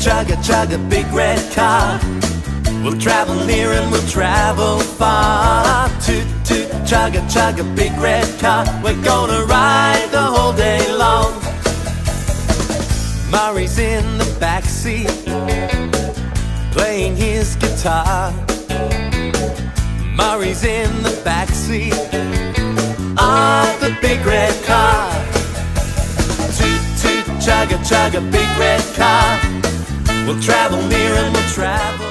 chugga chugga big red car. We'll travel near and we'll travel far. Toot toot chugga chugga big red car. We're gonna ride the whole day long. Murray's in the back seat, playing his guitar. Murray's in the back seat of the big red car. Toot toot chugga chugga big red car. We'll travel near and we'll travel.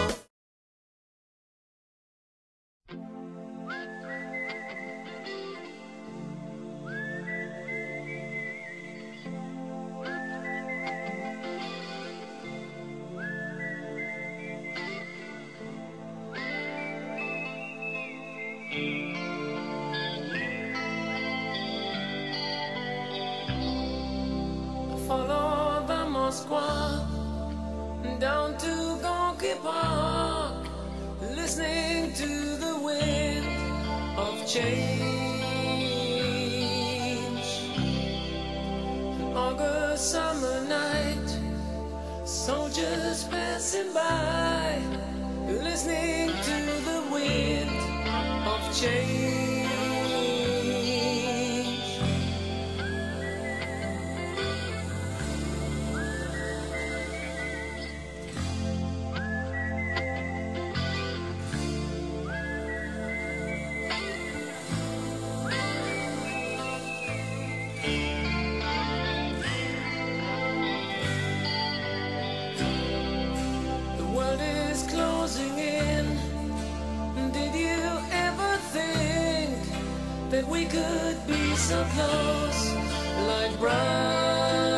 Follow the Moskva down to Gorky Park, listening to the wind of change. An August summer night, soldiers passing by, listening to the wind of change. That we could be so close, like brothers?